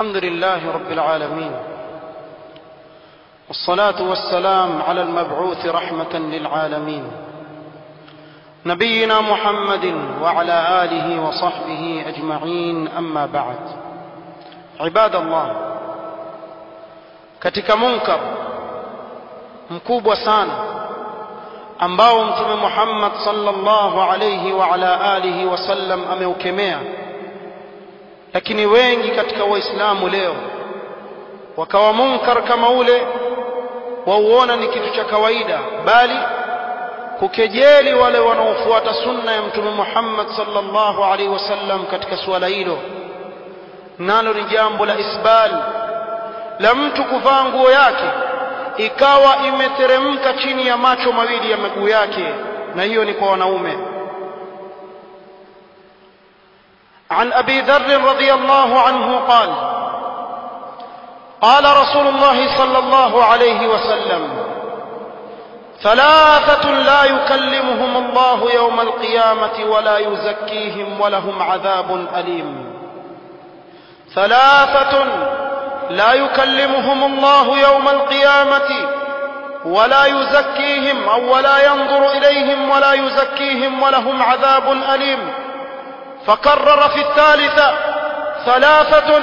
الحمد لله رب العالمين. والصلاة والسلام على المبعوث رحمة للعالمين. نبينا محمد وعلى آله وصحبه أجمعين أما بعد. عباد الله katika munkar mkubwa sana ambao mtume Muhammad sallallahu alayhi wa ala alihi wasallam ameukemea lakini wengi katika waislamu leo wakawa munkar kama ule wauona ni kitu cha kawaida bali kukejeli wale wanaofuata sunna ya mtume Muhammad sallallahu alaihi wasallam katika suala hilo. Nalo ni jambo la isbal la mtu kuvaa nguo yake ikawa imeteremka chini ya macho mawili ya miguu yake. Na hiyo ni kwa wanaume عن أبي ذر رضي الله عنه قال قال رسول الله صلى الله عليه وسلم ثلاثة لا يكلمهم الله يوم القيامة ولا يزكيهم ولهم عذاب أليم. ثلاثة لا يكلمهم الله يوم القيامة ولا يزكيهم أو ولا ينظر إليهم ولا يزكيهم ولهم عذاب أليم. فكرر في الثالثة ثلاثة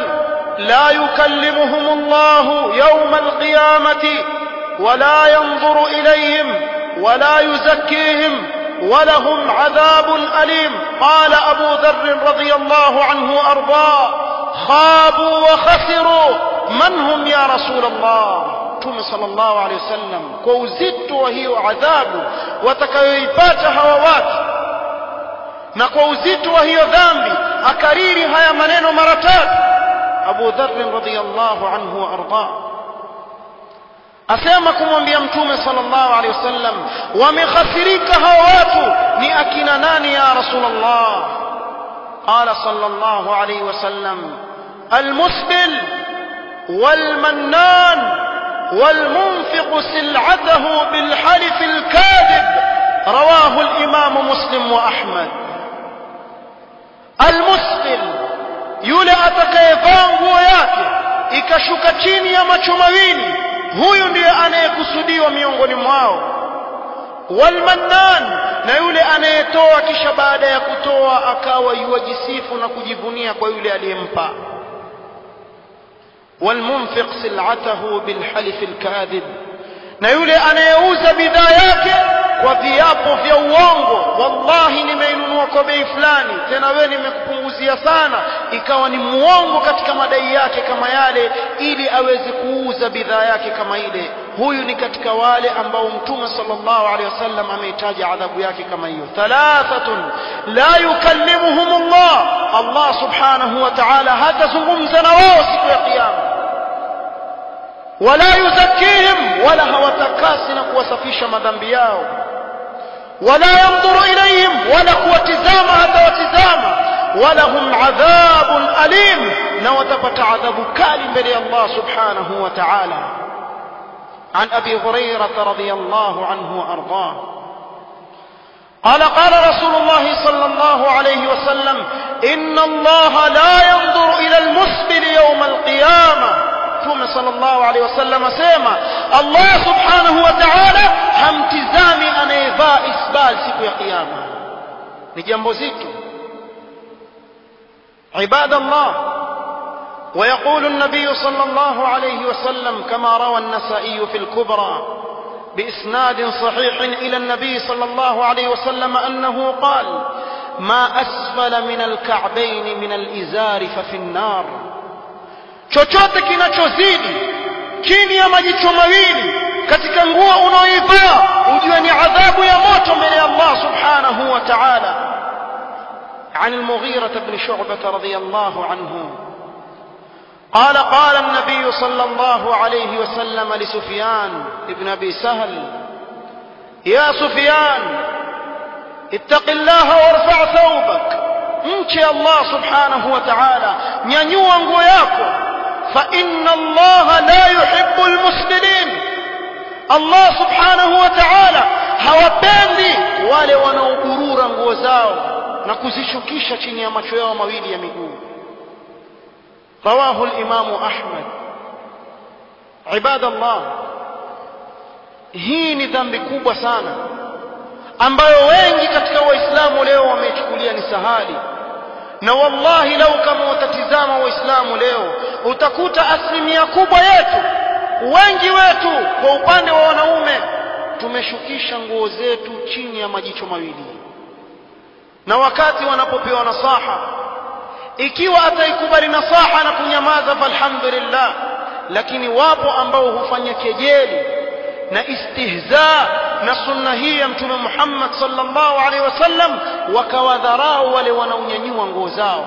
لا يكلمهم الله يوم القيامة ولا ينظر إليهم ولا يزكيهم ولهم عذاب أليم. قال أبو ذر رضي الله عنه أرضاه خابوا وخسروا. من هم يا رسول الله؟ mtume sallallahu alaihi wasallam kwa uzito wa hiyo adhabu watakayoipata na kwa uzito wa hiyo dhambi akariri haya maneno mara tatu Abu Dharr radhiyallahu anhu wa arda asema kumwambia mtume sallallahu alaihi wasallam wamekhasirika hawa watu ni akina nani ya rasulullah qala sallallahu alaihi wasallam المسبل والمنان والمنفق سلعته بالحلف الكاذب رواه الإمام مسلم وأحمد almusbil yule atakayevaa nguo yake ikashuka chini ya macho mawili huyu ndiye anayekusudiwa miongoni mwao walmannan na yule anayetoa kisha baada ya kutoa akawa yuwajisifu na kujivunia kwa yule aliyempa walmunfiq sil'atahu bilhalif alkadhib na yule anayeuza bidhaa yake viapo vya uongo wallahi nimeinunua kwa bei fulani tena wewe nimekupunguzia sana ikawa ni muongo katika madai yake kama yale ili aweze kuuza bidhaa yake kama ile huyu ni katika wale ambao mtume sallallahu alaihi wasallam ameitaja adhabu yake kama hiyo thalathatun la yukallimuhum Allah Allah subhanahu wa ta'ala hatazungumza na wao siku ya kiyama wala yuzakkihim wala hawatakasi na kuwasafisha madhambi yao ولا ينظر إليهم ولا هو تزام هذا وتزام ولهم عذاب أليم. لو نوتبت عذاب كالم بلي الله سبحانه وتعالى. عن أبي هريرة رضي الله عنه وأرضاه. قال قال رسول الله صلى الله عليه وسلم إن الله لا ينظر إلى المسبل يوم القيامة. Mtume sallallahu alaihi wasallam asema Allah subhanahu wa ta'ala hamtizami anayevaa isbal siku ya kiyama ni jambo zito. الله ويقول النبي صلى الله عليه وسلم كما روى النسائي في الكبرى بإسناد صحيح إلى النبي صلى الله عليه وسلم أنه قال ما أسفل من الكعبين من الإزار ففي النار. Chochote kinachozidi chini ya majicho mawili katika nguo unaoivaa ujue ni adhabu ya moto mbele ya Allah subhanahu wa ta'ala عن المغيرة بن شعبة رضي الله عنه قال قال النبي صلى الله عليه وسلم لسفيان ابن أبي سهل يا سفيان اتق الله وارفع ثوبك امشي الله سبحانه وتعالى nyanyua nguo yako فإن الله لا يحب المسلمين. الله سبحانه وتعالى هو بندي ولو نغرورا وزاو نكوزيشو كيشا يا ماتشويا وماويلي يا رواه الإمام أحمد عباد الله هين ذنب كوبا سانا ambayo wengi katika waislamu leo wamechukulia ni sahali. Na wallahi utakuta asilimia kubwa yetu wengi wetu kwa upande wa wanaume tumeshukisha nguo zetu chini ya majicho mawili. Na wakati wanapopewa nasaha ikiwa ataikubali nasaha na kunyamaza falhamdulillah lakini wapo ambao hufanya kejeli na istihza na sunna hii ya mtume Muhammad sallallahu alaihi wasallam wakawadharau wale wanaonyanyua nguo zao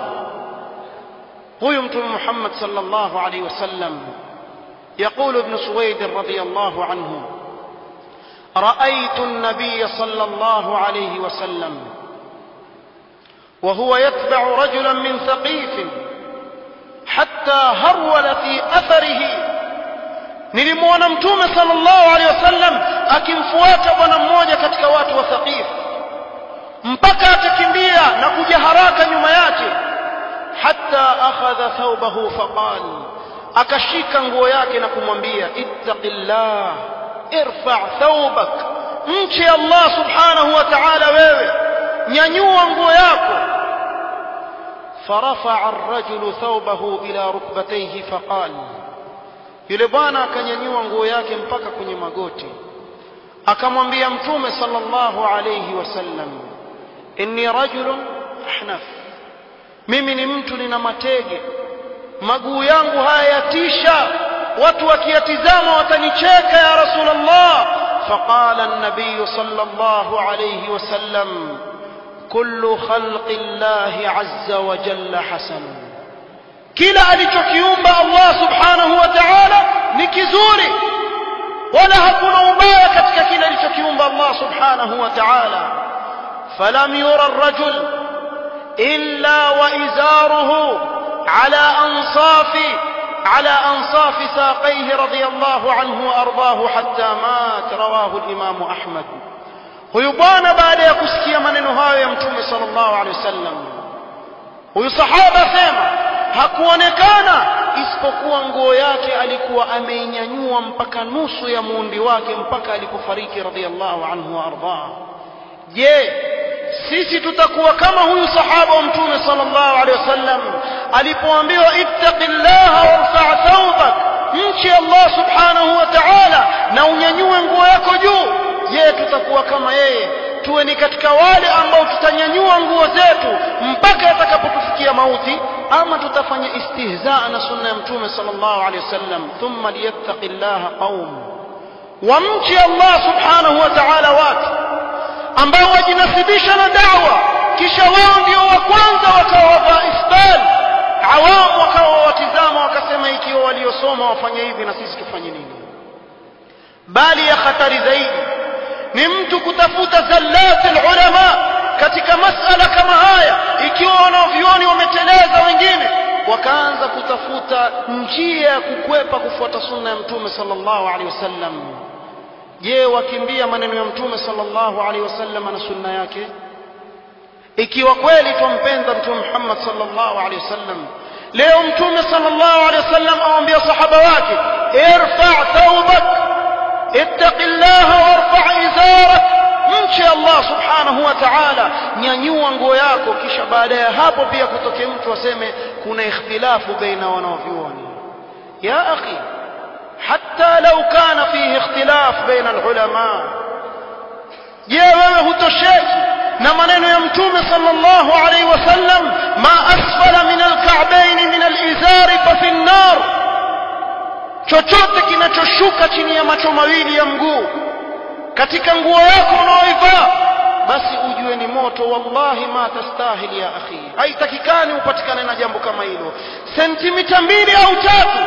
قيمت محمد صلى الله عليه وسلم. يقول ابن سويد رضي الله عنه رأيت النبي صلى الله عليه وسلم وهو يتبع رجلا من ثقيف حتى هرول في أثره. نلمونا متوم صلى الله عليه وسلم أكن فواك ونموجة كتكوات وثقيف. مبكى تكمية نقول هراك نمياته فأخذ ثوبه فقال أكشيك نغو ياكي نقوم اتق الله ارفع ثوبك انشي الله سبحانه وتعالى ويوي ينيو نغو فرفع الرجل ثوبه إلى ركبتيه فقال يلبانا كان ينيو نغو ياكي مبكا كني مغوتي أكمن بيا صلى الله عليه وسلم إني رجل أحنف mimi ni mtu nina matege maguu yangu haya yatisha watu wakiyatizama watanicheka ya rasulullah faqala an-nabiy sallallahu alayhi wasallam kullu khalqi llahi azza wa jalla hasanun kila alichokiumba Allah subhanahu wa ta'ala ni kizuri wala hakuna ubaya katika kile alichokiumba Allah subhanahu wa ta'ala falam yura ar-rajul إلا وإزاره على أنصاف على أنصاف ساقيه رضي الله عنه وأرضاه حتى مات رواه الإمام أحمد ويبان بعد يكسكي من نهاية يمتم صلى الله عليه وسلم ويصحابة سيما hakuonekana كان nguo yake alikuwa ameinyanyua mpaka nusu ya muundi wake mpaka alikufariki radiallahu anhu waardaha je yeah. Sisi tutakuwa kama huyu sahaba wa mtume sallallahu alaihi wasallam alipoambiwa ittaqillaha warfa thawbak mche Allah subhanahu wa ta'ala na unyanyue nguo yako juu je tutakuwa kama yeye tuwe ni katika wale ambao tutanyanyua nguo zetu mpaka yatakapotufikia mauti ama tutafanya istihzaa na sunna ya mtume sallallahu alaihi wasallam thumma liyattaqillaha qaum wamche Allah subhanahu wa ta'ala watu ambao wajinasibisha na dawa. Kisha wao ndio wa kwanza wakawa wa isbal awamu wakawa watizama wakasema ikiwa waliosoma wafanye hivi na sisi tufanye nini? Bali ya hatari zaidi ni mtu kutafuta zallati ulama katika masala kama haya. Ikiwa wanaovioni wameteleza wengine wakaanza kutafuta njia ya kukwepa kufuata sunna ya mtume sallallahu alaihi wasallam je wakimbia maneno ya mtume sallallahu alaihi wasallam na sunna yake ikiwa kweli twampenda mtume Muhammad sallallahu alaihi wasallam leo mtume sallallahu alaihi wasallam awaambia sahaba wake irfa thawbak ittaqillaha warfa izarak mche Allah subhanahu wa ta'ala nyanyua nguo yako kisha baada ya hapo pia kutoke mtu aseme kuna ikhtilafu baina wanavyuoni ya akhi حتى لو كان فيه اختلاف بين العلماء je wewe hutosheki na maneno ya mtume sallallahu alaihi wasallam ma asfala min alka'bayn min alizari fa fi an-nar chochote kinachoshuka chini ya macho mawili ya mguu katika nguo yako unaoivaa basi ujue ni moto wallahi ma tastahili ya akhi haitakikani upatikane na jambo kama hilo sentimita mbili au tatu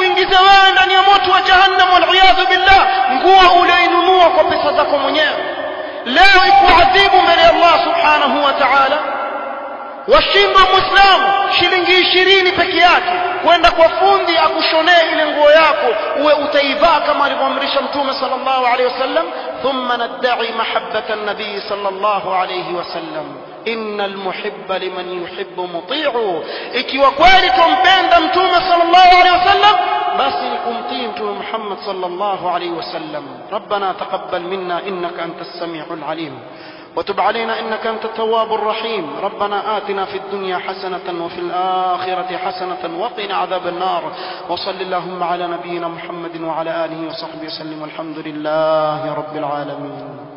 zikuingize wewe ndani ya moto wa jahannam waliyadhu billah nguo ulioinunua kwa pesa zako mwenyewe leo ikuadhibu mbele ya Allah subhanahu wa ta'ala washindwa muislamu shilingi ishirini peke yake kwenda kwa fundi akushonee ile nguo yako uwe utaivaa kama alivyoamrisha mtume sallallahu alaihi wasallam thumma nadda'i mahabbata an-nabii sallallahu alaihi wasallam إن المحب لمن يحب مطيع. إكي وكوالك ومبين دمتوم صلى الله عليه وسلم. بس لكم محمد صلى الله عليه وسلم. ربنا تقبل منا إنك أنت السميع العليم. وتب علينا إنك أنت التواب الرحيم. ربنا آتنا في الدنيا حسنة وفي الآخرة حسنة وقنا عذاب النار. وصل اللهم على نبينا محمد وعلى آله وصحبه وسلم. والحمد لله رب العالمين.